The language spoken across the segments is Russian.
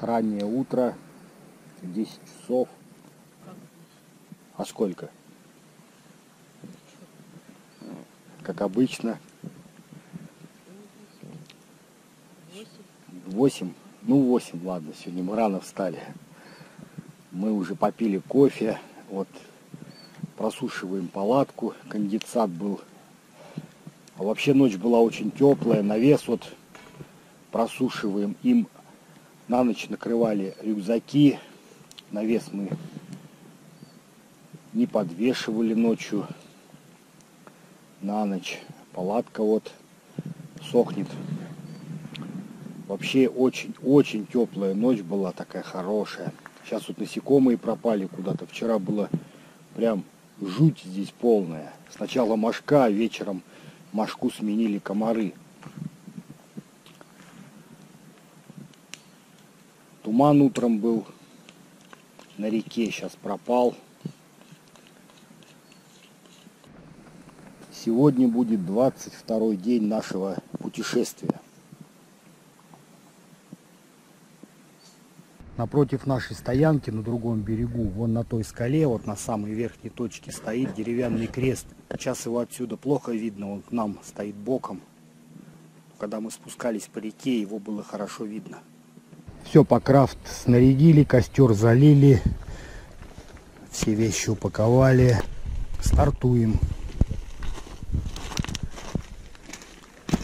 Раннее утро, 10 часов. А сколько? Как обычно. 8. Ну, 8, ладно, сегодня мы рано встали. Мы уже попили кофе. Вот просушиваем палатку. Конденсат был. А вообще ночь была очень теплая. Навес вот просушиваем. Им на ночь накрывали рюкзаки. Навес мы не подвешивали ночью на ночь. Палатка вот сохнет. Вообще очень-очень теплая ночь была такая хорошая. Сейчас вот насекомые пропали куда-то. Вчера было прям жуть здесь полная. Сначала мошка, а вечером мошку сменили комары. Туман утром был на реке, сейчас пропал. Сегодня будет 22 день нашего путешествия. Напротив нашей стоянки на другом берегу, вон на той скале, вот на самой верхней точке стоит деревянный крест. Сейчас его отсюда плохо видно, он к нам стоит боком. Когда мы спускались по реке, его было хорошо видно. Все по крафт снарядили, костер залили, все вещи упаковали. Стартуем.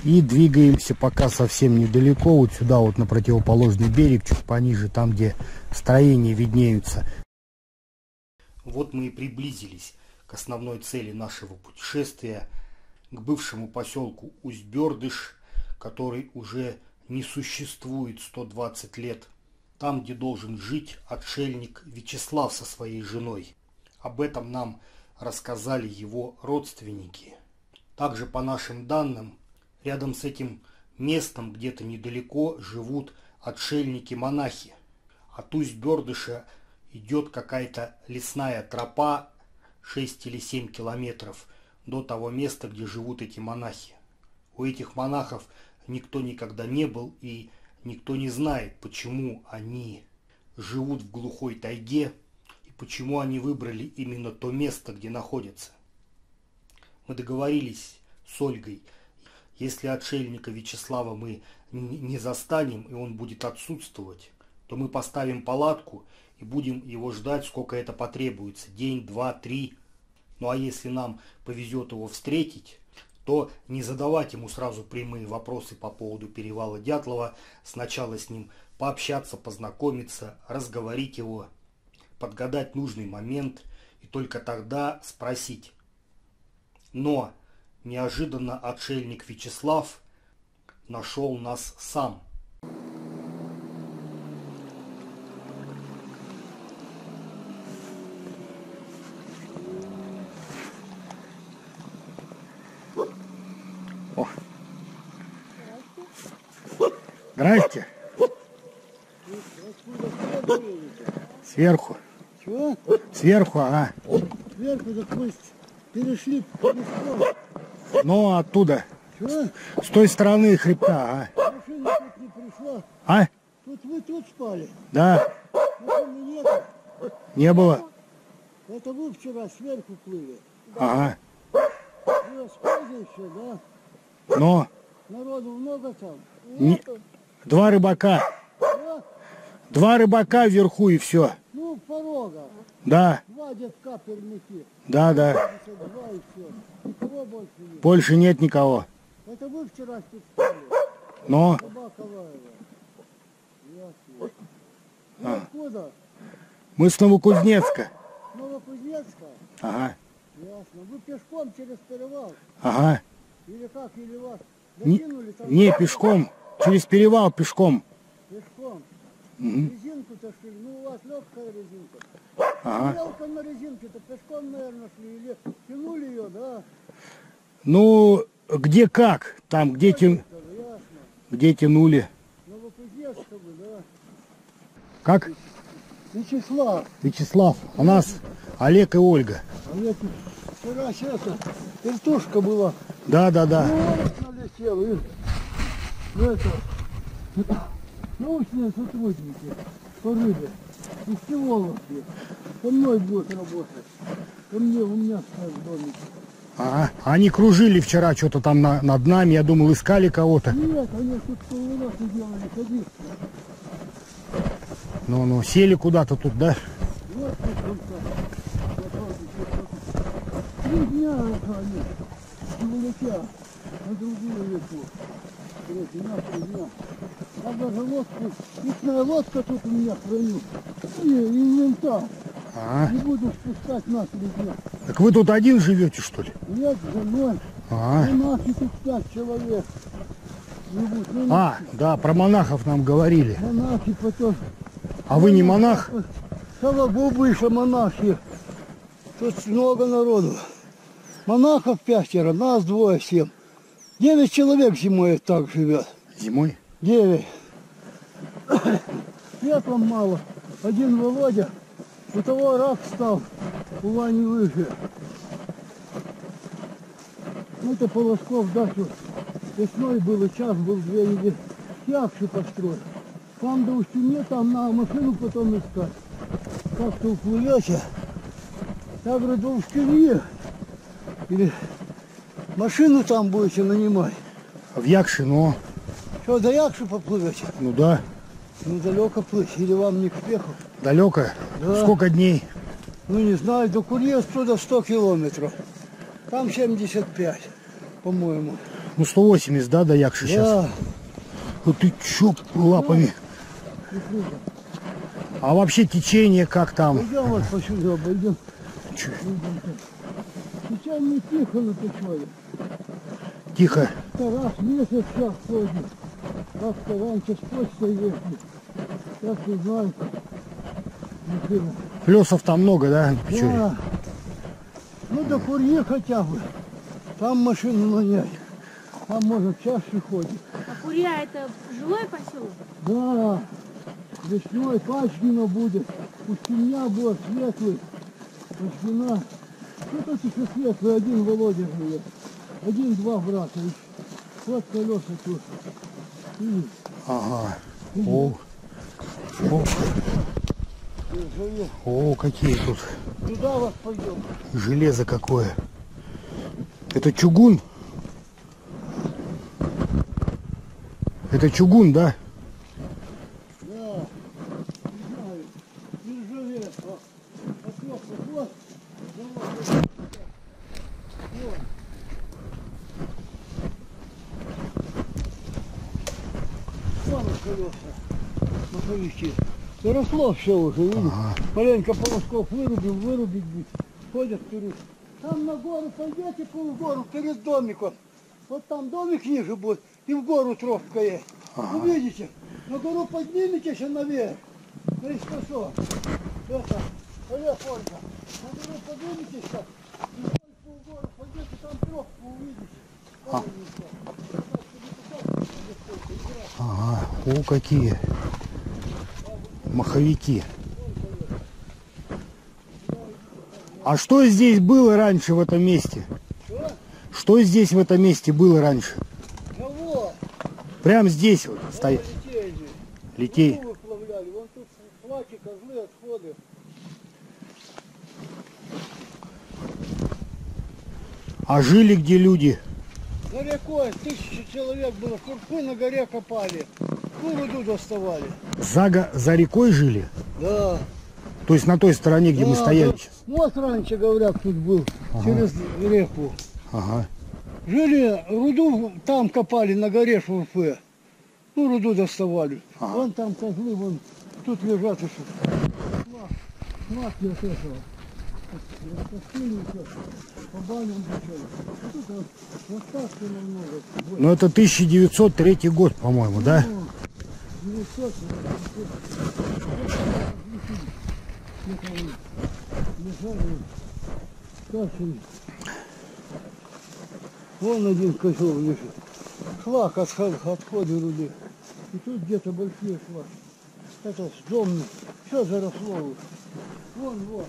И двигаемся пока совсем недалеко, вот сюда вот на противоположный берег, чуть пониже, там где строения виднеются. Вот мы и приблизились к основной цели нашего путешествия, к бывшему поселку Усть-Бердыш, который уже не существует 120 лет. Там, где должен жить отшельник Вячеслав со своей женой. Об этом нам рассказали его родственники. Также по нашим данным, Рядом с этим местом, где-то недалеко, живут отшельники-монахи. От Усть-Бердыша идет какая-то лесная тропа 6 или 7 километров до того места, где живут эти монахи. У этих монахов никто никогда не был и никто не знает, почему они живут в глухой тайге и почему они выбрали именно то место, где находятся. Мы договорились с Ольгой – если отшельника Вячеслава мы не застанем, и он будет отсутствовать, то мы поставим палатку и будем его ждать, сколько это потребуется. День, два, три. Ну а если нам повезет его встретить, то не задавать ему сразу прямые вопросы по поводу перевала Дятлова, сначала с ним пообщаться, познакомиться, разговорить его, подгадать нужный момент и только тогда спросить. Но Неожиданно отшельник Вячеслав нашел нас сам. Здрасте. Сверху. Чего? Сверху, ага. Сверху, так мы перешли. Ну, оттуда. Чего? С той стороны хребта, а? Машина тут не пришла. А? Тут вы тут спали. Да. Нет. Не было? Это вы вчера сверху плыли. Ага. Вы спали еще, да? Но Народу много там. Не- два рыбака. Два рыбака вверху и все. Ну, порога. Да, Два детка пермяки. да, да. Два и все. Никого больше нет. Больше нет никого. Это вы вчера тут спали. Но Собаковая. Ясно. Вы А. откуда? мы с Новокузнецка. Новокузнецка? Ага, Ясно. Вы пешком через перевал? ага. Или как? Или вас Не, докинули там? не пешком. Через перевал пешком. Пешком. Мгм. Резинку-то шли. Ну, у вас легкая резинка. Ага. Мелко на резинке-то пешком, наверное, шли. Или тянули ее, да? Ну, где как? Там, где, тя- где тянули. Новокузнецка вы, да? Как? Вячеслав. Вячеслав. У нас Олег и Ольга. А тут вчера сейчас вертушка была. Да, да, да. Ну, налетел. И, ну, это, научные сотрудники по рыбе, ихтиологи. Со мной будут работать. Ко мне, у меня стоят в домике. Ага. Они кружили вчера что-то там на- над нами. Я думал, искали кого-то. Нет, они тут полуроки делали, ходи. Ну-ну, сели куда-то тут, да? Вот тут. Три дня они с на другую реку. Короче, три дня. А даже лодку, ихная лодка тут у меня храню. И инвентарь. Ага. Не буду спускать на три дня. Так вы тут один живете, что ли? Нет, женой. Ага. У нас и тут пять человек живут. Ну, А, да, про монахов нам говорили. монахи потом. А вы не монах? Сологубы еще монахи. Тут много народу. Монахов пятеро, нас двое, семь. Девять человек зимой так живет. Зимой? Девять. Светлом мало. Один Володя. У того рак стал. У Вани выше. Ну, это Полосков дачу. Весной было час, был две недели. Якши построил. Там до Устюне, там на машину потом искать. Как-то уплывете. Я говорю, до Устюне. Или машину там будете нанимать. В Якше, но... Что, до Якши поплывете? Ну да, Ну, далеко плыть. Или вам не к спеху? далеко. Да. Сколько дней? Ну, не знаю, до Курье оттуда 100 километров. Там 75, по-моему. Ну 180, да, до Якши сейчас? Да. Ну ты чё лапами? А вообще течение как там? Пойдем вот по сюда, обойдем. Чё, Сейчас не тихо на печоре. Тихо. Раз в месяц сейчас ходит. Как-то раньше с почтой ехали. Сейчас не знаю. Машина. Плесов там много, да? Да. Ну, до Курье хотя бы. Там машину нанять. Там, может, чаще ходит. А Курья это жилой поселок? Да, весной Пачкина будет, Устинья будет светлый, Пачкина. Тут еще светлый, один Володя живет, один-два брата. Вот колеса тут. И Ага. О, о, о, какие тут Туда вот пойдем. железо какое. Это чугун? Это чугун? Да, не знаю, нержавеет. А, отвёз, вот, давай. Вот. Вон колеса, маховики. Все уже, видишь? Маленько полосков вырубил, вырубить будет. Ходят вперед. Там на гору пойдете, полгору перед домиком. Вот там домик ниже будет, и в гору тропка есть. Увидите, на гору подниметесь наверх. Наискосок. Это, Олег Ольга. На гору подниметесь так, и полгору пойдете, там тропку увидите. Ага. О, какие маховики. А что здесь было раньше в этом месте? Что? Что здесь в этом месте было раньше? Кого? Прям здесь вот стоит. Детей же. Литей. А жили где люди? За рекой тысячи человек было. Курку на горе копали. Ну, руду доставали. За, за рекой жили? Да. То есть на той стороне, где мы Да, стояли да. сейчас? Мост раньше, говорят, тут был. Через реку. Ага. Жили, руду там копали на горе ШУРФ. Ну, руду доставали. Вон там козлы, вон тут лежат еще. Флаг, флаг от этого. Ну это 1903 год, по-моему, да? 900, лежали, кашей. Вон один козел лежит. Шлак от, отходы руды. И тут где-то большие шлак. Это домный. Все заросло. Вон, вон.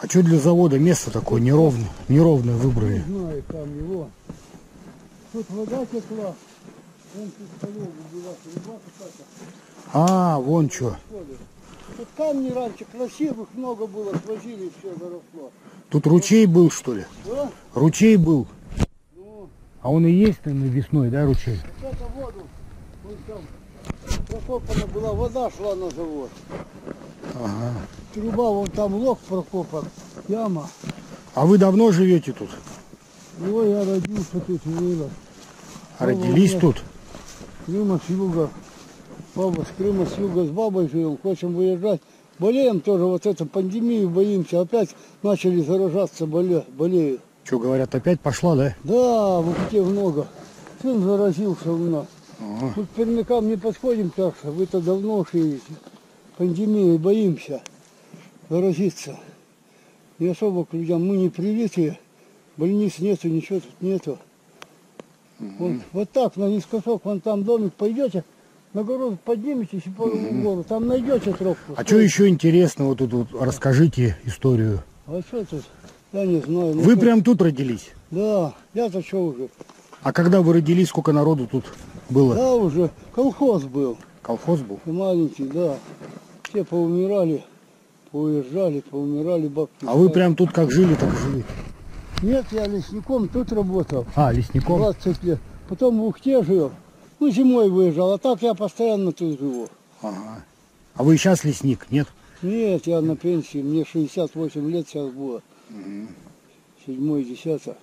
А что для завода место такое неровное, неровное выбрали? Не знаю, там его. Тут вода текла. Вон. А, вон что. Тут камни раньше красивых много было, свозили и все заросло. Тут ручей был, что ли? Да? Ручей был. Ну, А он и есть, наверное, весной, да, ручей? вот это воду, вон там прокопана была, вода шла на завод. Ага. Труба, вон там лог прокопан, яма. А вы давно живете тут? Ну, я родился тут, вырос. А родились тут? Крыма с юга. Баба с Крыма с юга с бабой живем, хотим выезжать. Болеем тоже, вот эту пандемию боимся. Опять начали заражаться, боле, болеют. Что, говорят, опять пошла, да? Да, в Ухте много. Сын заразился у нас. Ага. Тут пермякам не подходим так что вы-то давно живете. Пандемией боимся заразиться. Не особо к людям. Мы не привитые. Больниц нету, ничего тут нету. Вот, вот так, на низкосок, вон там домик пойдете, на гору подниметесь и по в гору, там найдете тропку. А что еще интересного тут вот расскажите историю? А что тут? Я не знаю. ну Вы что- прям тут родились? Да, я-то что уже? А когда вы родились, сколько народу тут было? Да, уже колхоз был. Колхоз был? Маленький, да. Все поумирали, поуезжали, поумирали бабки. А вы прям тут как жили, так и жили? Нет, я лесником тут работал. А, лесником? 20 лет. Потом в Ухте жил. Ну, зимой выезжал, а так я постоянно тут живу. Ага. А вы сейчас лесник, нет? Нет, я на пенсии, мне 68 лет сейчас было. Седьмой, десятое.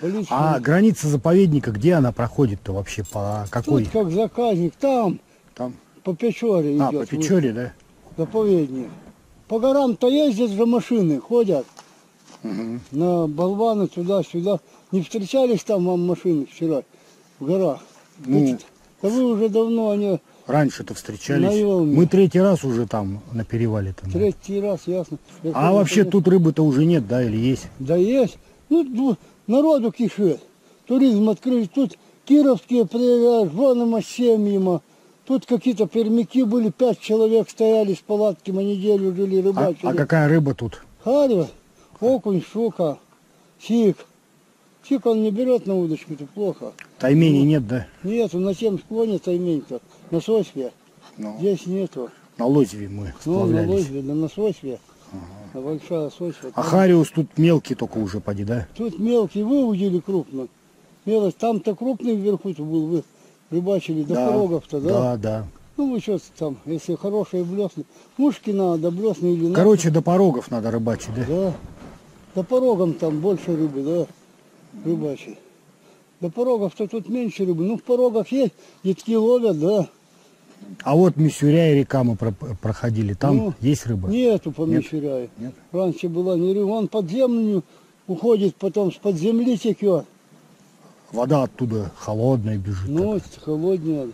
Болит, А граница заповедника, где она проходит-то вообще? По какой? Тут как заказник, там, Там? По Печоре А, идет. по Печоре, да? Заповедник. По горам-то ездят же машины, ходят. Мгм. на болваны туда-сюда. Не встречались там вам машины вчера в горах? Ну. Да вы уже давно они Раньше-то встречались. Наемные. Мы третий раз уже там на перевале. там. третий раз, ясно. Я А помню, вообще когда- тут рыбы-то уже нет, да, или есть? Да есть. Ну, ду- народу кишит. Туризм открыли. Тут кировские приезжают, с семьями. Тут какие-то пермяки были, пять человек стояли с палатками, неделю жили, А, рыбачили. а какая рыба тут? Харя, окунь, щука, сик. Сик он не берет на удочку, это плохо. Тайменей нет, да? Нету, на тем склоне таймень-то, на сосве. Ну, Здесь нету. на лозве мы Ну, на лозве, да на сосве. А большая сосве. А Там- хариус тут мелкий только уже, поди, да? Тут мелкий выудили крупно. Мелочь, там-то крупный вверху-то был, вы рыбачили до порогов-то, да? Да, да. Ну вы что там, если хорошие блесны, мушки надо, блесны или надо. Короче, до порогов надо рыбачить, да? Да. До порогом там больше рыбы, да, рыбачить. До порогов-то тут меньше рыбы. Ну, в порогах есть, детки ловят, да. А вот Миссюря и река мы про- проходили, там Ну, есть рыба? Нету по Мещеряю. Нет? Раньше была не рыба, он под землю уходит, потом с-под земли текет. Вода оттуда холодная бежит. Ну, холоднее.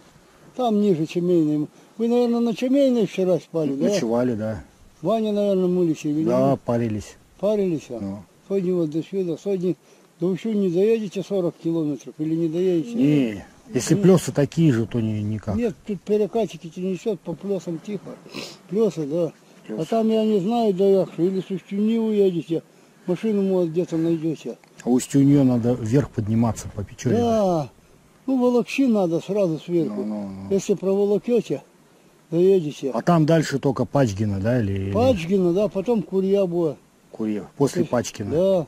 Там ниже Чемейной. Вы, наверное, на Чемейной вчера спали, да? Ночевали, да. Ваня, наверное, мылись или Да, нет? парились. Парились, а? Ну. Сегодня вот до сюда, сегодня до Ущу не доедете 40 километров или не доедете? Не, если плесы такие же, то не, никак. Нет, тут перекатики несет по плесам тихо. Плесы, да. Плесы. А там я не знаю, доехал. Или с Устюни уедете, машину, может, где-то найдете. А Устюнье надо вверх подниматься по Печоре. Да. Ну, волокчи надо сразу сверху. Ну, ну, ну. Если проволокете, доедете. А там дальше только Пачгина, да, или, Пачгина, да, потом Курья будет. Курьев? После Пачкина. Да.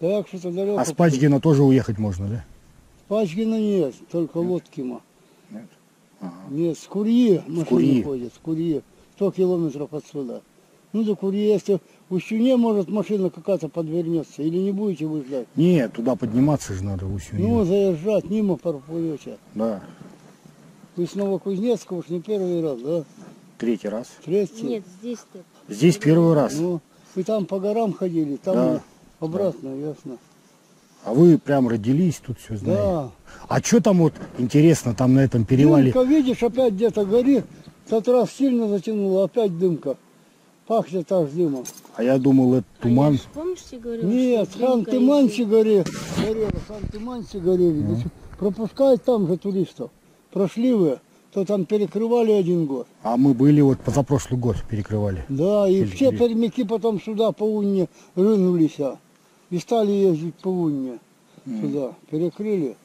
Так что-то далеко. А с Пачгина тоже уехать можно, да? Пачгина нет, только Лоткима. Нет. Ага. Нет, с Курьи машины Курьи. ходят, с Курьи. 100 километров отсюда. Ну, до Курьи, если Ущуне, может, машина какая-то подвернется, или не будете вы ждать? Не, туда подниматься же надо в Устюнье. Ну, заезжать, мимо проплывете. Да, Вы с Новокузнецкого уж не первый раз, да? третий раз. Третий? Нет, здесь-то. Здесь первый раз. Ну, вы там по горам ходили, там Да. обратно, ясно. А вы прям родились, тут все знаете. Да. А что там вот интересно, там на этом перевале? Дымка, видишь, опять где-то горит. В тот раз сильно затянуло, опять дымка. Пахнет аж дымом. А я думал, это А я туман. ж, помнишь, тебе говорила, Нет, из- горели. горело, Хан-Тыманси горели. Да чё, пропускают там же туристов. Прошли вы, то там перекрывали один год. А мы были вот позапрошлый год перекрывали. Да, и Или- все пермяки потом сюда по Унне рынулись. а, И стали ездить по Унне. Сюда, перекрыли.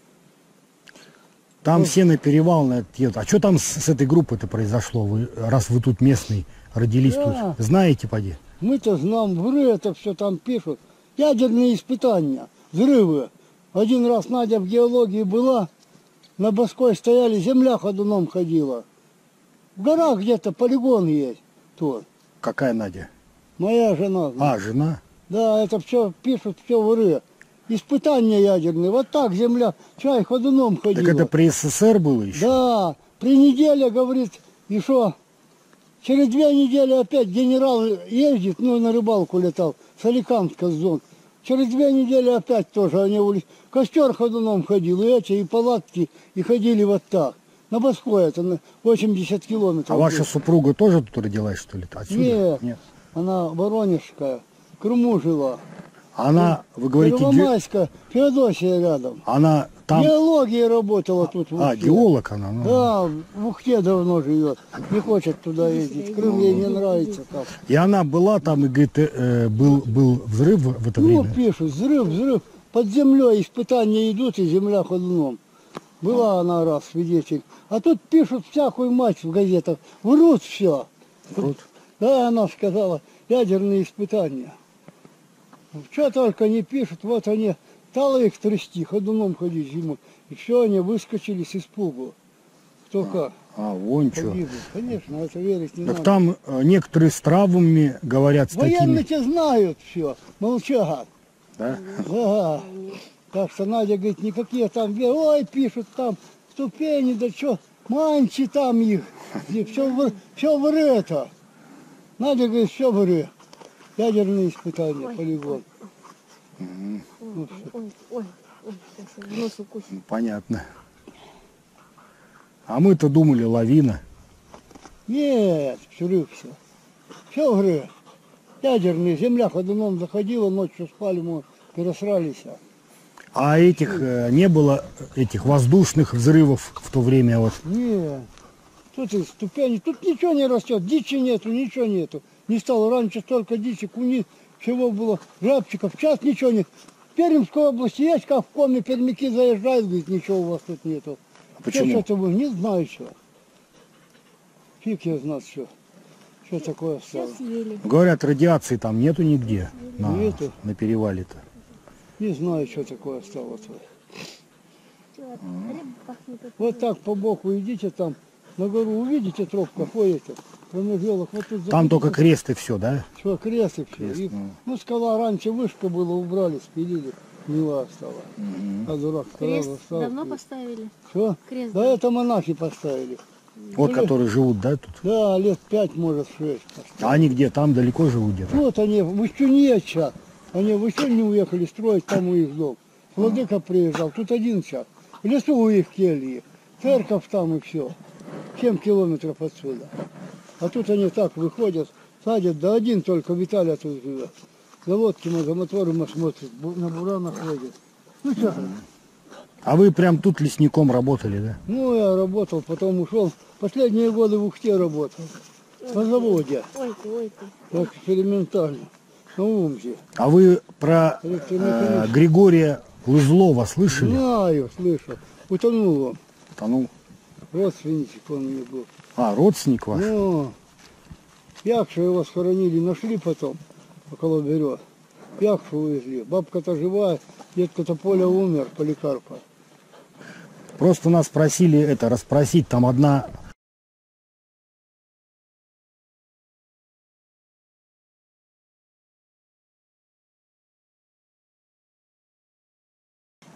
Там все на перевал на этот едут. А что там с, с этой группой-то произошло? Вы, раз вы тут местный, родились Да. тут. Знаете, поди? Мы-то знаем, вры это все там пишут. Ядерные испытания, взрывы. Один раз Надя в геологии была, на Боской стояли, земля ходуном ходила. В горах где-то полигон есть тут. Какая Надя? Моя жена. А, жена? Да, это все пишут, все вры. Испытания ядерные. Вот так земля, чай ходуном ходила. Так это при СССР было еще? Да, при неделе, говорит, что, через две недели опять генерал ездит, ну, на рыбалку летал, с Аликамска с зон. Через две недели опять тоже они улиц. Костер ходуном ходил, и эти, и палатки, и ходили вот так. На Боской это на 80 километров. А ваша супруга тоже тут родилась, что ли? Отсюда? Нет. Она воронежская, в Крыму жила. Она, вы говорите, Первомайская, Феодосия рядом. она там... Геология работала тут. в А, геолог она. ну. Да, в Ухте давно живет. Не хочет туда ездить. Крым ей не нравится там. И она была там, и говорит, э, был, был взрыв в это Ну, время? пишут, взрыв, взрыв. Под землей испытания идут, и земля ходуном. Была она раз свидетель. А тут пишут всякую мать в газетах. Врут все. Врут. Да, она сказала, ядерные испытания. Что только не пишут, вот они, стало их трясти, ходуном ходить зимой. И все, они выскочили с испугу. Кто как. А, вон что. Конечно, это верить не Так надо. там э, некоторые с травмами говорят с Военные такими. те знают все, молчат. Да? Да. Так что Надя говорит, никакие там, ой, пишут там ступени, да что, манчи там их, все, все вры это. Надя говорит, все вры. Ядерные испытания, полигон. Ой, ой, ой, сейчас в нос укусит. Ну, Понятно. А мы-то думали лавина. Нет, взрыв все. Все вры. Ядерные, земля ходуном заходила, ночью спали, мы пересрались. А этих э, не было этих воздушных взрывов в то время вот. Нет, тут и ступени, тут ничего не растет, дичи нету, ничего нету. Не стало раньше столько дичи, куни, всего было, жабчиков, сейчас ничего нет. В Пермской области есть, как в коме пермяки заезжают, говорит, ничего у вас тут нету. А почему? Что это вы, не знаю что. Фиг я знаю что. Что такое стало. Говорят, радиации там нету нигде на, Нету. на перевале-то. Не знаю, что такое стало. Пахнет. Вот так по боку идите там, на гору увидите тропка, ходите, промежелок, вот тут Там только крест и все, да? Что, крест и все. Крест, И, ну. ну, скала раньше вышка была, убрали, спилили, гнила стала. А дурак Крест стал. давно поставили? Что? Крест Да это монахи поставили. Вот, Были- которые живут, да, тут. Да, лет пять, может, шесть поставили. А они где? Там далеко живут где-то? Вот они, в Ищуне сейчас. Они в Ищуне уехали строить, там у их дом. Владыка приезжал, тут один час. В лесу у их кельи. Церковь там и все. 7 километров отсюда. А тут они так выходят, садят, да один только Виталий живет. За лодками, за мотором смотрит, на буранах ходит. Ну что, А вы прям тут лесником работали, да? ну я работал, потом ушел. Последние годы в Ухте работал. На заводе, Ой ой так экспериментально. На Умзе. А вы про э. Григория Лызлова слышали? Знаю, слышал. Утонул он. Тонул. Родственничек он мне был. А, родственник ваш? Ну, Якша его схоронили, нашли потом, около берет. Якшу увезли. Бабка-то живая, дедка-то Поля умер, Поликарпа. Просто нас просили это расспросить. Там одна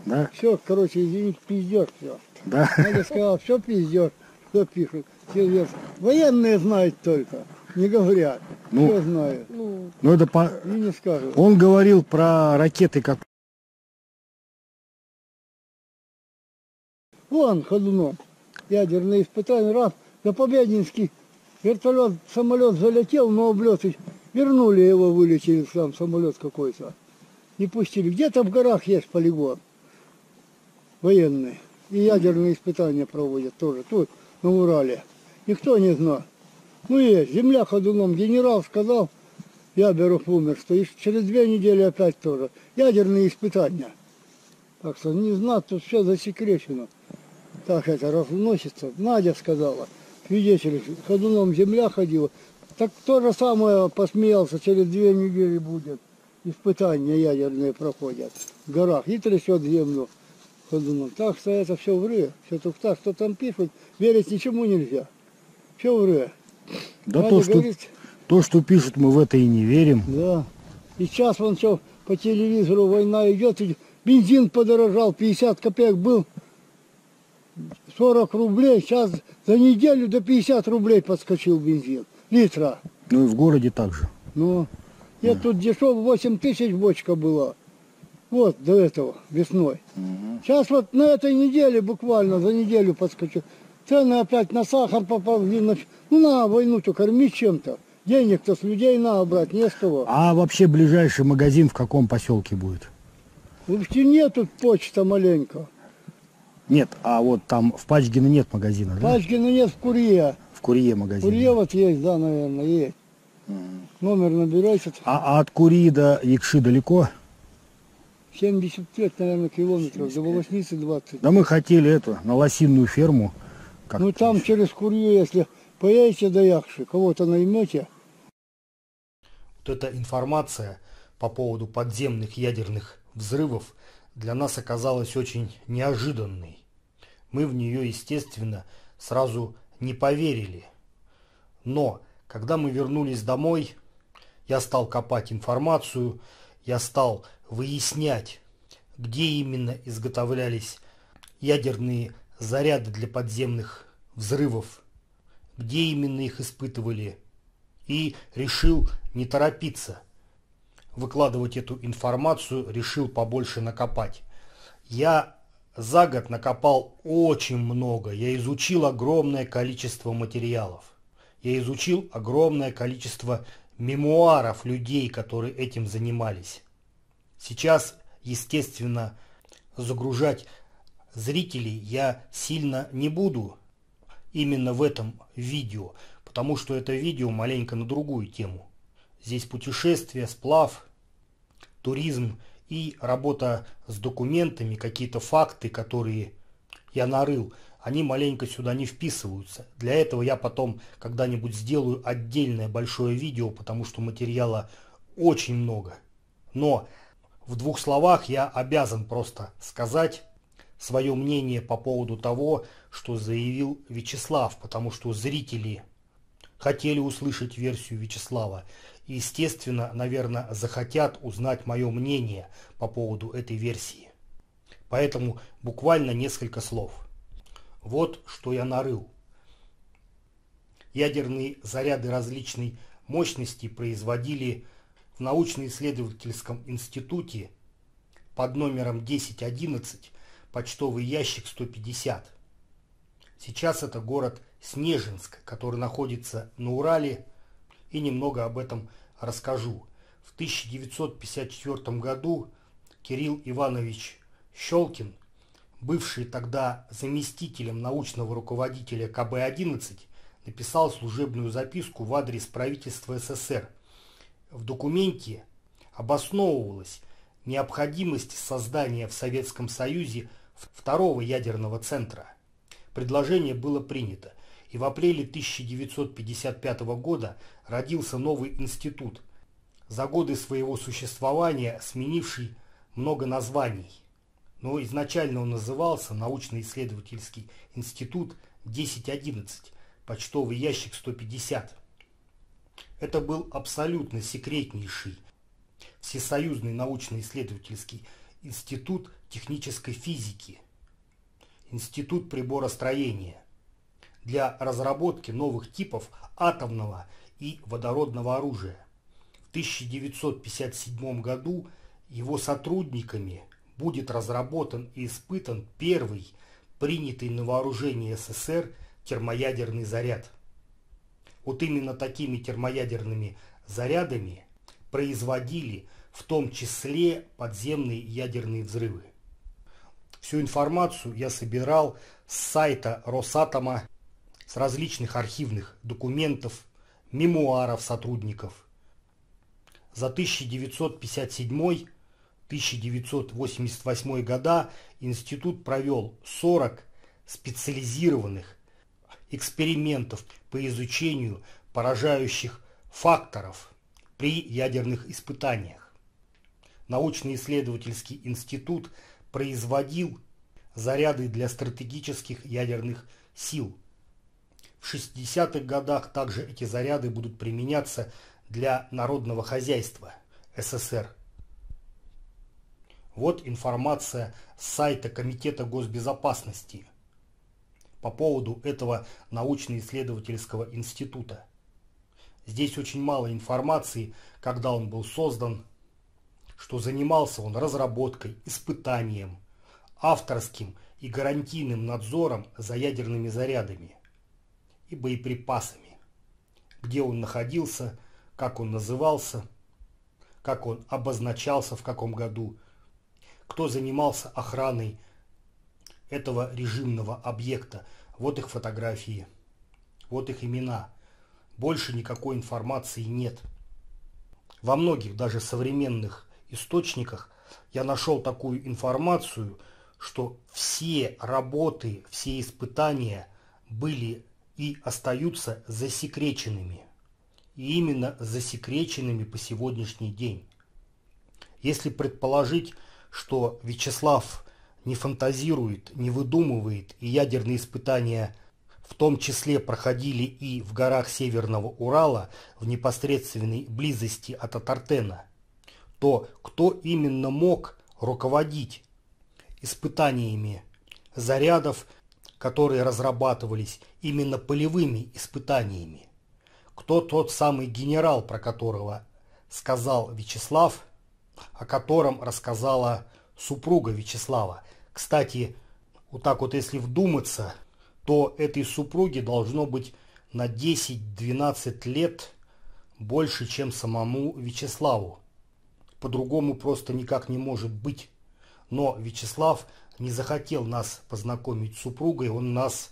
Да, Все, короче, извините, пиздешь все. да. Надя сказала, все пиздешь, что пишут. Все верят. Военные знают только, не говорят. Ну. Все знают. Ну, Ну это по... И не скажут. Он говорил про ракеты, как Вон ходуном. Ядерные испытания. Раз за Побединский вертолет, самолет залетел на облет. Вернули его, вылетели сам самолет какой-то. Не пустили. Где-то в горах есть полигон. Военный. И ядерные испытания проводят тоже. Тут, на Урале. Никто не знает. Ну есть. Земля ходуном. Генерал сказал, Яберов умер, что и через две недели опять тоже. Ядерные испытания. Так что не знать, тут все засекречено. так это разносится. Надя сказала, свидетель, ходуном земля ходила. Так то же самое посмеялся, через две недели будет. Испытания ядерные проходят в горах и трясет землю ходуном. Так что это все вры, все туфта, что там пишут, верить ничему нельзя. Все вры. Да то что, говорит, то, что пишут, мы в это и не верим. да. И сейчас вон все по телевизору война идет, и бензин подорожал, 50 копеек был, 40 рублей, сейчас за неделю до 50 рублей подскочил бензин, литра. Ну и в городе также. Ну, я тут дешев 8 тысяч бочка была. Вот до этого, весной. Сейчас вот на этой неделе, буквально за неделю подскочил. Цены опять на сахар поползли. на Ну на войну-то кормить чем-то. Денег-то с людей надо брать, не с кого. А вообще ближайший магазин в каком поселке будет? В стене тут почта маленько. Нет, а вот там в Пачгино нет магазина, да? Пачкина нет в Курье. В Курье магазин. Курье вот есть, да, наверное, есть. Номер набирайте. А, а от Курьи до Якши далеко? 75, наверное, километров. До Волосницы 20. Да мы хотели эту, на лосиную ферму. Как Ну там через Курью, если поедете до Яхши, кого-то наймете, Вот эта информация по поводу подземных ядерных взрывов для нас оказалась очень неожиданной. Мы в нее, естественно, сразу не поверили. Но, когда мы вернулись домой, я стал копать информацию, я стал выяснять, где именно изготовлялись ядерные заряды для подземных взрывов, где именно их испытывали, и решил не торопиться выкладывать эту информацию, решил побольше накопать. Я за год накопал очень много, я изучил огромное количество материалов. Я изучил огромное количество мемуаров людей, которые этим занимались. Сейчас, естественно, загружать зрителей я сильно не буду именно в этом видео, потому что это видео маленько на другую тему. Здесь путешествия, сплав, туризм и работа с документами, какие-то факты, которые я нарыл, они маленько сюда не вписываются. Для этого я потом когда-нибудь сделаю отдельное большое видео, потому что материала очень много. Но в двух словах я обязан просто сказать свое мнение по поводу того, что заявил Вячеслав, потому что зрители хотели услышать версию Вячеслава. И, естественно, наверное, захотят узнать мое мнение по поводу этой версии. Поэтому буквально несколько слов. Вот что я нарыл. Ядерные заряды различной мощности производили в научно-исследовательском институте под номером 1011, почтовый ящик 150. Сейчас это город Снежинск, который находится на Урале, и немного об этом расскажу. В 1954 году Кирилл Иванович Щелкин, бывший тогда заместителем научного руководителя КБ-11, написал служебную записку в адрес правительства СССР. В документе обосновывалась необходимость создания в Советском Союзе второго ядерного центра. Предложение было принято, и в апреле 1955 года родился новый институт, за годы своего существования сменивший много названий. Но изначально он назывался научно-исследовательский институт 1011, почтовый ящик 150. Это был абсолютно секретнейший Всесоюзный научно-исследовательский институт технической физики, институт приборостроения для разработки новых типов атомного и водородного оружия. В 1957 году его сотрудниками будет разработан и испытан первый принятый на вооружение СССР термоядерный заряд. Вот именно такими термоядерными зарядами производили в том числе подземные ядерные взрывы. Всю информацию я собирал с сайта Росатома, с различных архивных документов, мемуаров сотрудников. За 1957-1988 года институт провел 40 специализированных экспериментов по изучению поражающих факторов при ядерных испытаниях. Научно-исследовательский институт производил заряды для стратегических ядерных сил. В 60-х годах также эти заряды будут применяться для народного хозяйства СССР. Вот информация с сайта Комитета госбезопасности по поводу этого научно-исследовательского института. Здесь очень мало информации, когда он был создан, что занимался он разработкой, испытанием, авторским и гарантийным надзором за ядерными зарядами и боеприпасами, где он находился, как он назывался, как он обозначался в каком году, кто занимался охраной этого режимного объекта. Вот их фотографии, вот их имена. Больше никакой информации нет. Во многих даже современных источниках я нашел такую информацию, что все работы, все испытания были и остаются засекреченными. И именно засекреченными по сегодняшний день. Если предположить, что Вячеслав не фантазирует, не выдумывает, и ядерные испытания в том числе проходили и в горах Северного Урала в непосредственной близости от Атартена, то кто именно мог руководить испытаниями зарядов, которые разрабатывались именно полевыми испытаниями? Кто тот самый генерал, про которого сказал Вячеслав, о котором рассказала супруга Вячеслава. Кстати, вот так вот если вдуматься, то этой супруге должно быть на 10-12 лет больше, чем самому Вячеславу. По-другому просто никак не может быть. Но Вячеслав не захотел нас познакомить с супругой, он нас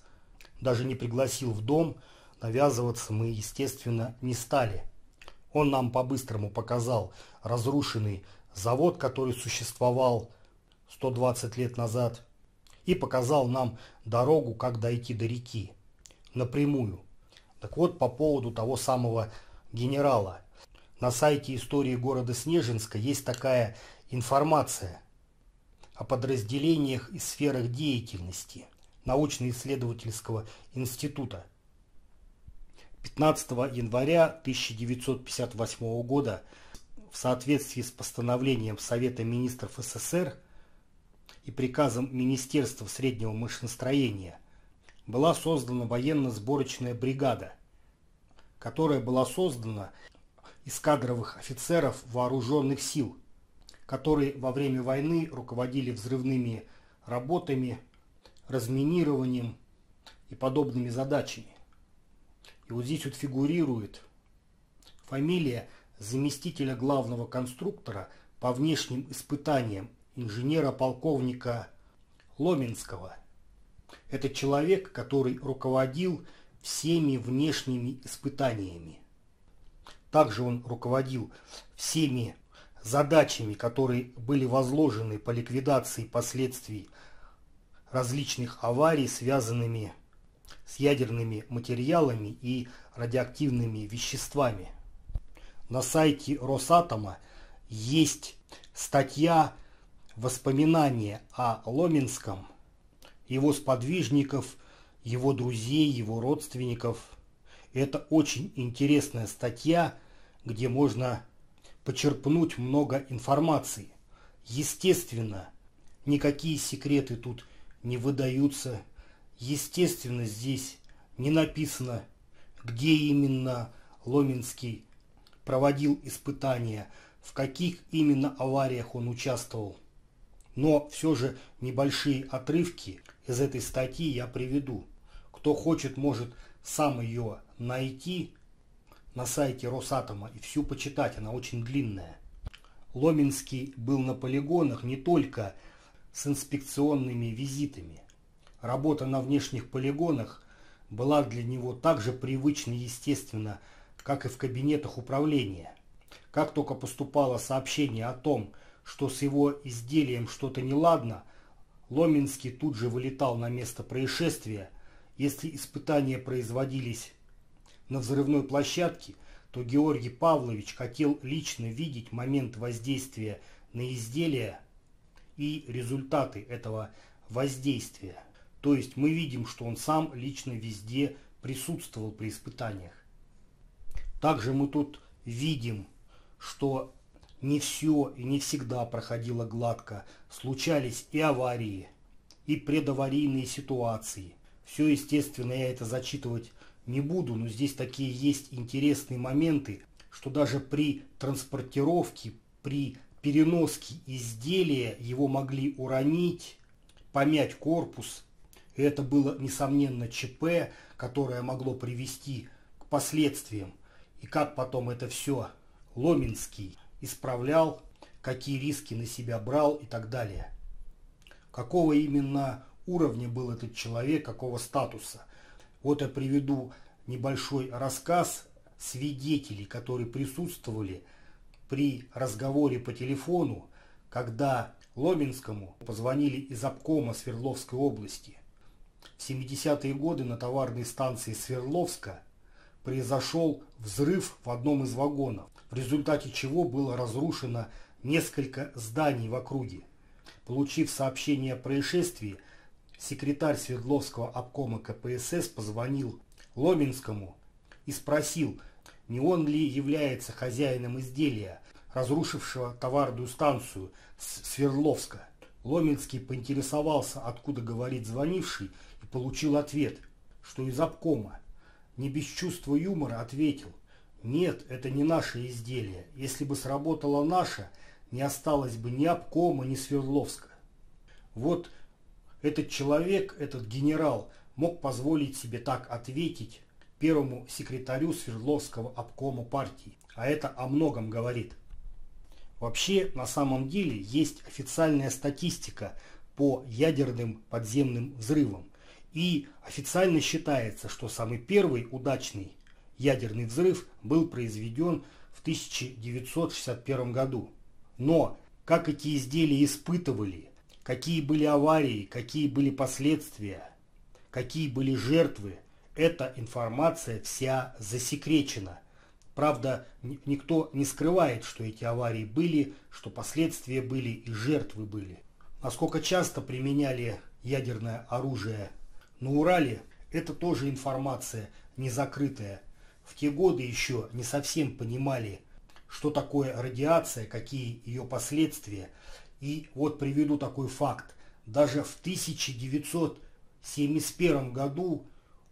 даже не пригласил в дом, навязываться мы, естественно, не стали. Он нам по-быстрому показал разрушенный завод, который существовал 120 лет назад, и показал нам дорогу, как дойти до реки, напрямую. Так вот, по поводу того самого генерала. На сайте истории города Снежинска есть такая информация о подразделениях и сферах деятельности научно-исследовательского института – 15 января 1958 года в соответствии с постановлением Совета министров СССР и приказом Министерства среднего машиностроения была создана военно-сборочная бригада, которая была создана из кадровых офицеров вооруженных сил, которые во время войны руководили взрывными работами, разминированием и подобными задачами. И вот здесь вот фигурирует фамилия заместителя главного конструктора по внешним испытаниям инженера-полковника Ломенского. Это человек, который руководил всеми внешними испытаниями. Также он руководил всеми задачами, которые были возложены по ликвидации последствий различных аварий, связанными с ядерными материалами и радиоактивными веществами. На сайте Росатома есть статья «Воспоминания о Ломенском», его сподвижников, его друзей, его родственников. Это очень интересная статья, где можно почерпнуть много информации. Естественно, никакие секреты тут не выдаются Естественно, здесь не написано, где именно Ломинский проводил испытания, в каких именно авариях он участвовал. Но все же небольшие отрывки из этой статьи я приведу. Кто хочет, может сам ее найти на сайте Росатома и всю почитать, она очень длинная. Ломинский был на полигонах не только с инспекционными визитами, Работа на внешних полигонах была для него так же привычна и естественна, как и в кабинетах управления. Как только поступало сообщение о том, что с его изделием что-то неладно, Ломинский тут же вылетал на место происшествия. Если испытания производились на взрывной площадке, то Георгий Павлович хотел лично видеть момент воздействия на изделие и результаты этого воздействия. То есть мы видим, что он сам лично везде присутствовал при испытаниях. Также мы тут видим, что не все и не всегда проходило гладко. Случались и аварии, и предаварийные ситуации. Все, естественно, я это зачитывать не буду, но здесь такие есть интересные моменты, что даже при транспортировке, при переноске изделия его могли уронить, помять корпус. И это было, несомненно, ЧП, которое могло привести к последствиям. И как потом это все Ломинский исправлял, какие риски на себя брал и так далее. Какого именно уровня был этот человек, какого статуса. Вот я приведу небольшой рассказ свидетелей, которые присутствовали при разговоре по телефону, когда Ломинскому позвонили из обкома Свердловской области. В 70-е годы на товарной станции Свердловска произошел взрыв в одном из вагонов, в результате чего было разрушено несколько зданий в округе. Получив сообщение о происшествии, секретарь Свердловского обкома КПСС позвонил Ломинскому и спросил, не он ли является хозяином изделия, разрушившего товарную станцию Свердловска. Ломинский поинтересовался, откуда говорит звонивший, и получил ответ, что из обкома. Не без чувства юмора ответил, нет, это не наше изделие. Если бы сработало наше, не осталось бы ни обкома, ни Свердловска. Вот этот человек, этот генерал, мог позволить себе так ответить первому секретарю Свердловского обкома партии. А это о многом говорит. Вообще, на самом деле, есть официальная статистика по ядерным подземным взрывам. И официально считается, что самый первый удачный ядерный взрыв был произведен в 1961 году. Но как эти изделия испытывали, какие были аварии, какие были последствия, какие были жертвы, эта информация вся засекречена. Правда, никто не скрывает, что эти аварии были, что последствия были и жертвы были. Насколько часто применяли ядерное оружие на Урале, это тоже информация не закрытая. В те годы еще не совсем понимали, что такое радиация, какие ее последствия. И вот приведу такой факт. Даже в 1971 году,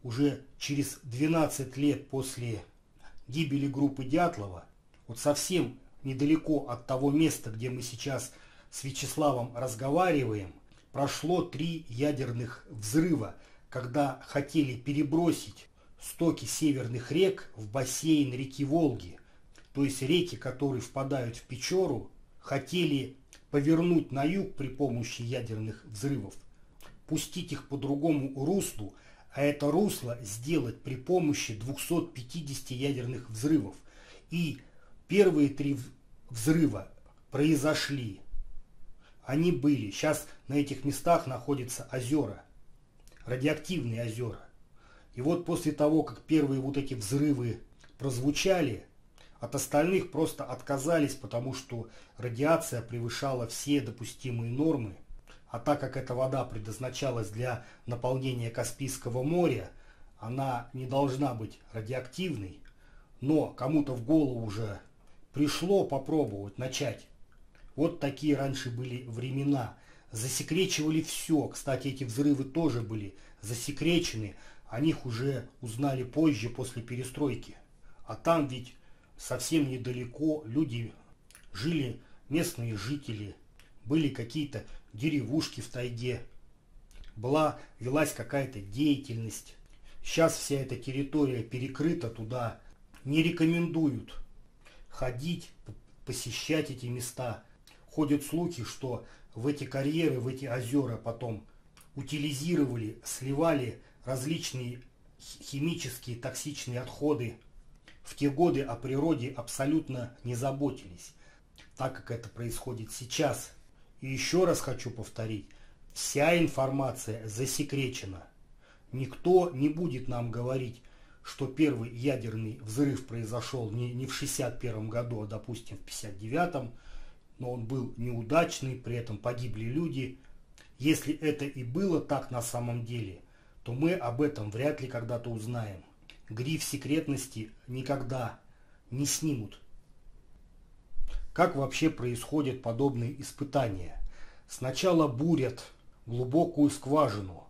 уже через 12 лет после гибели группы Дятлова, вот совсем недалеко от того места, где мы сейчас с Вячеславом разговариваем, прошло три ядерных взрыва, когда хотели перебросить стоки северных рек в бассейн реки Волги. То есть реки, которые впадают в Печору, хотели повернуть на юг при помощи ядерных взрывов, пустить их по другому руслу, а это русло сделать при помощи 250 ядерных взрывов. И первые три взрыва произошли. Они были. Сейчас на этих местах находятся озера, радиоактивные озера. И вот после того, как первые вот эти взрывы прозвучали, от остальных просто отказались, потому что радиация превышала все допустимые нормы. А так как эта вода предназначалась для наполнения Каспийского моря, она не должна быть радиоактивной. Но кому-то в голову уже пришло попробовать начать. Вот такие раньше были времена. Засекречивали все. Кстати, эти взрывы тоже были засекречены. О них уже узнали позже, после перестройки. А там ведь совсем недалеко люди жили, местные жители, были какие-то деревушки в тайге, была, велась какая-то деятельность. Сейчас вся эта территория перекрыта, туда не рекомендуют ходить, посещать эти места. Ходят слухи, что в эти карьеры, в эти озера потом утилизировали, сливали различные химические токсичные отходы. В те годы о природе абсолютно не заботились, так как это происходит сейчас. И еще раз хочу повторить, Вся информация засекречена. Никто не будет нам говорить, что первый ядерный взрыв произошел не, не в 61 году, а, допустим, в 59 но он был неудачный, при этом погибли люди. Если это и было так на самом деле, то мы об этом вряд ли когда-то узнаем. Гриф секретности никогда не снимут. Как вообще происходят подобные испытания? Сначала бурят глубокую скважину.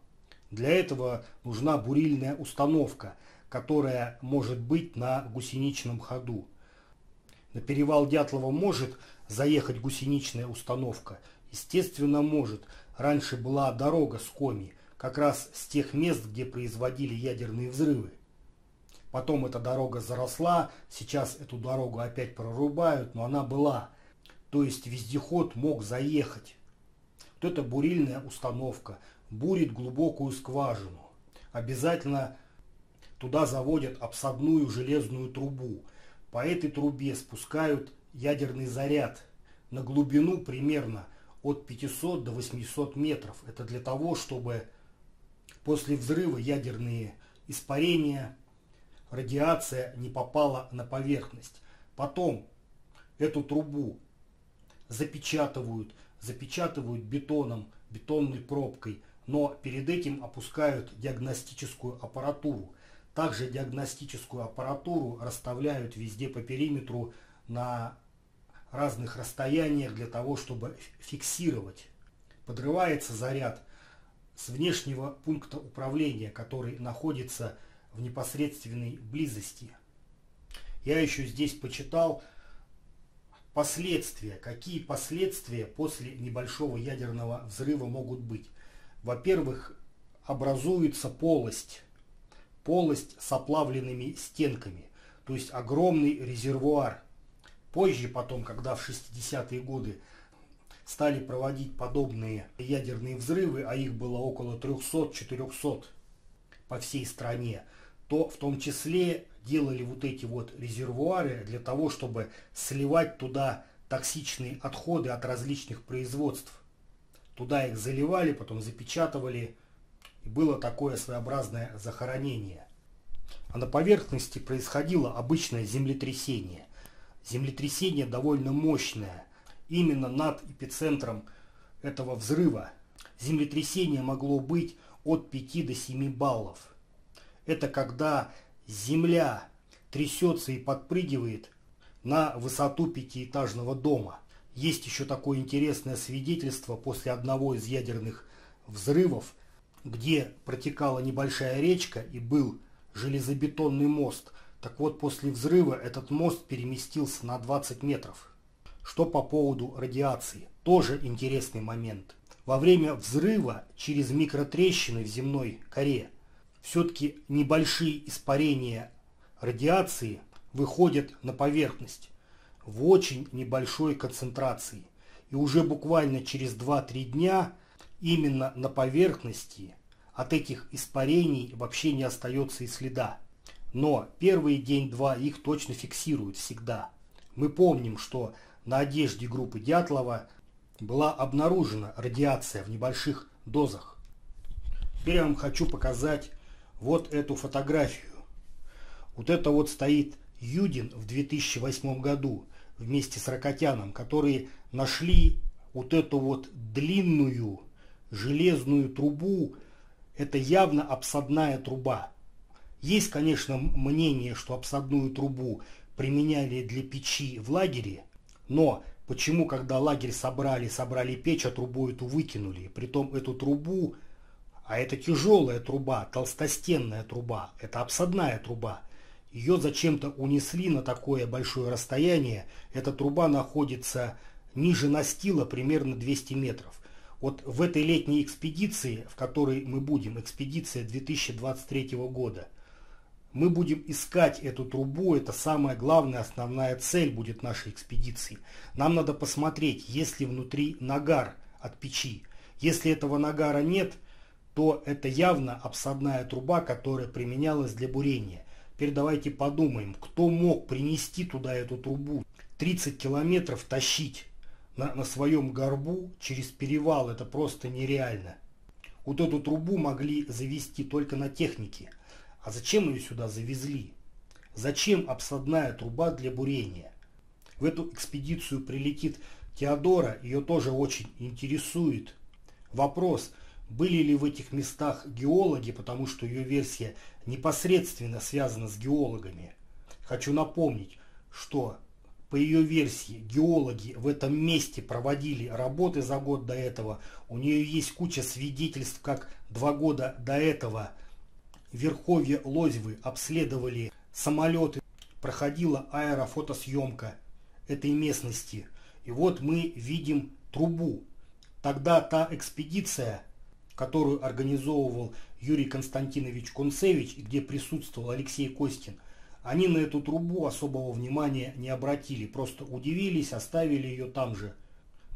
Для этого нужна бурильная установка, которая может быть на гусеничном ходу. На перевал Дятлова может заехать гусеничная установка? Естественно, может. Раньше была дорога с Коми, как раз с тех мест, где производили ядерные взрывы. Потом эта дорога заросла, сейчас эту дорогу опять прорубают, но она была. То есть вездеход мог заехать. Вот это бурильная установка, бурит глубокую скважину. Обязательно туда заводят обсадную железную трубу. По этой трубе спускают ядерный заряд на глубину примерно от 500 до 800 метров. Это для того, чтобы после взрыва ядерные испарения, радиация не попала на поверхность. Потом эту трубу запечатывают, запечатывают бетоном, бетонной пробкой, но перед этим опускают диагностическую аппаратуру. Также диагностическую аппаратуру расставляют везде по периметру на разных расстояниях для того, чтобы фиксировать. Подрывается заряд с внешнего пункта управления, который находится в непосредственной близости. Я еще здесь почитал последствия. Какие последствия после небольшого ядерного взрыва могут быть? Во-первых, образуется полость. Полость с оплавленными стенками. То есть огромный резервуар Позже, потом, когда в 60-е годы стали проводить подобные ядерные взрывы, а их было около 300-400 по всей стране, то в том числе делали вот эти вот резервуары для того, чтобы сливать туда токсичные отходы от различных производств. Туда их заливали, потом запечатывали, и было такое своеобразное захоронение. А на поверхности происходило обычное землетрясение землетрясение довольно мощное. Именно над эпицентром этого взрыва землетрясение могло быть от 5 до 7 баллов. Это когда земля трясется и подпрыгивает на высоту пятиэтажного дома. Есть еще такое интересное свидетельство после одного из ядерных взрывов, где протекала небольшая речка и был железобетонный мост – так вот, после взрыва этот мост переместился на 20 метров. Что по поводу радиации? Тоже интересный момент. Во время взрыва через микротрещины в земной коре все-таки небольшие испарения радиации выходят на поверхность в очень небольшой концентрации. И уже буквально через 2-3 дня именно на поверхности от этих испарений вообще не остается и следа. Но первый день-два их точно фиксируют всегда. Мы помним, что на одежде группы Дятлова была обнаружена радиация в небольших дозах. Теперь я вам хочу показать вот эту фотографию. Вот это вот стоит Юдин в 2008 году вместе с Рокотяном, которые нашли вот эту вот длинную железную трубу. Это явно обсадная труба. Есть, конечно, мнение, что обсадную трубу применяли для печи в лагере, но почему, когда лагерь собрали, собрали печь, а трубу эту выкинули? Притом эту трубу, а это тяжелая труба, толстостенная труба, это обсадная труба. Ее зачем-то унесли на такое большое расстояние. Эта труба находится ниже настила примерно 200 метров. Вот в этой летней экспедиции, в которой мы будем, экспедиция 2023 года – мы будем искать эту трубу, это самая главная, основная цель будет нашей экспедиции. Нам надо посмотреть, есть ли внутри нагар от печи. Если этого нагара нет, то это явно обсадная труба, которая применялась для бурения. Теперь давайте подумаем, кто мог принести туда эту трубу, 30 километров тащить на, на своем горбу через перевал. Это просто нереально. Вот эту трубу могли завести только на технике. А зачем ее сюда завезли? Зачем обсадная труба для бурения? В эту экспедицию прилетит Теодора, ее тоже очень интересует. Вопрос, были ли в этих местах геологи, потому что ее версия непосредственно связана с геологами. Хочу напомнить, что по ее версии геологи в этом месте проводили работы за год до этого. У нее есть куча свидетельств, как два года до этого Верховье Лозьвы обследовали самолеты, проходила аэрофотосъемка этой местности. И вот мы видим трубу. Тогда та экспедиция, которую организовывал Юрий Константинович Концевич, где присутствовал Алексей Костин, они на эту трубу особого внимания не обратили, просто удивились, оставили ее там же.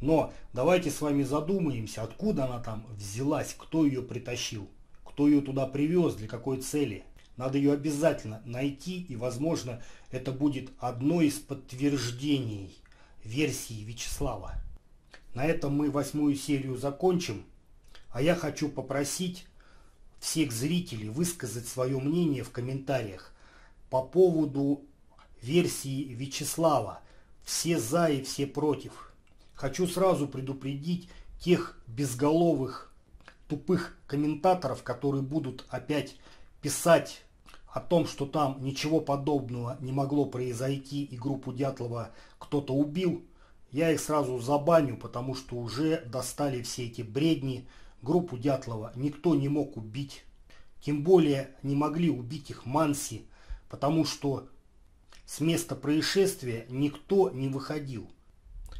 Но давайте с вами задумаемся, откуда она там взялась, кто ее притащил, кто ее туда привез, для какой цели. Надо ее обязательно найти, и, возможно, это будет одно из подтверждений версии Вячеслава. На этом мы восьмую серию закончим. А я хочу попросить всех зрителей высказать свое мнение в комментариях по поводу версии Вячеслава. Все за и все против. Хочу сразу предупредить тех безголовых тупых комментаторов, которые будут опять писать о том, что там ничего подобного не могло произойти и группу Дятлова кто-то убил, я их сразу забаню, потому что уже достали все эти бредни. Группу Дятлова никто не мог убить. Тем более не могли убить их Манси, потому что с места происшествия никто не выходил.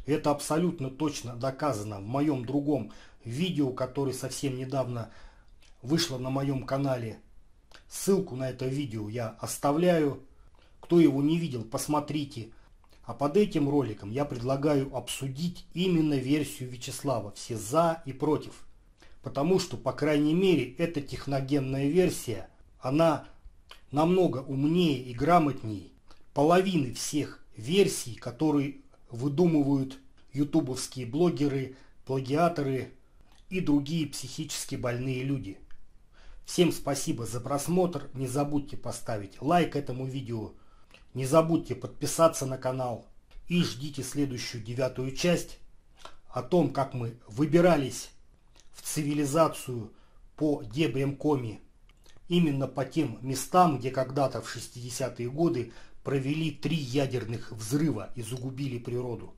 Это абсолютно точно доказано в моем другом видео, которое совсем недавно вышло на моем канале. Ссылку на это видео я оставляю. Кто его не видел, посмотрите. А под этим роликом я предлагаю обсудить именно версию Вячеслава. Все за и против. Потому что, по крайней мере, эта техногенная версия, она намного умнее и грамотнее половины всех версий, которые выдумывают ютубовские блогеры, плагиаторы и другие психически больные люди. Всем спасибо за просмотр. Не забудьте поставить лайк этому видео. Не забудьте подписаться на канал. И ждите следующую девятую часть о том, как мы выбирались в цивилизацию по дебрям Коми именно по тем местам, где когда-то в 60-е годы провели три ядерных взрыва и загубили природу.